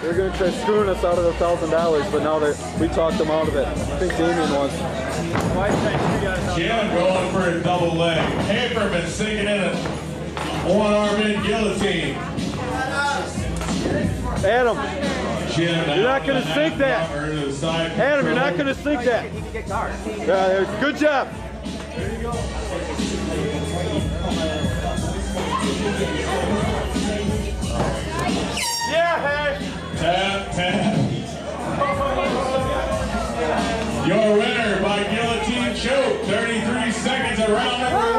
They're gonna try screwing us out of the thousand dollars, but now that we talked them out of it. I think Damien was. Jim going for a double leg. Hafermann sinking in a one arm in guillotine. Adam, Jim You're not gonna sink that. Adam, you're not gonna sink that. Yeah, there- good job. Yeah, hey. Tap, tap. Your winner by guillotine choke, 33 seconds around the room.